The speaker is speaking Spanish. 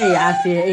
Sí, así es.